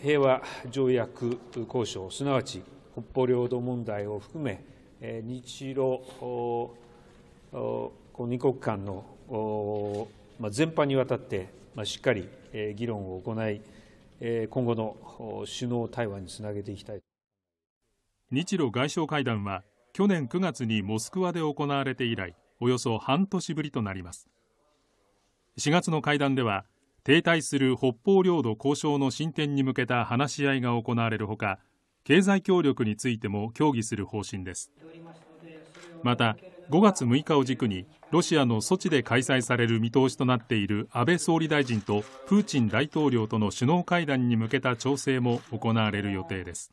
平和条約交渉、すなわち北方領土問題を含め、日露二国間の全般にわたってしっかり議論を行い、今後の首脳対話につなげていきたい。日露外相会談は去年9月にモスクワで行われて以来およそ半年ぶりとなります。4月の会談では停滞する北方領土交渉の進展に向けた話し合いが行われるほか経済協力についても協議する方針です。また5月6日を軸にロシアの措置で開催される見通しとなっている安倍総理大臣とプーチン大統領との首脳会談に向けた調整も行われる予定です。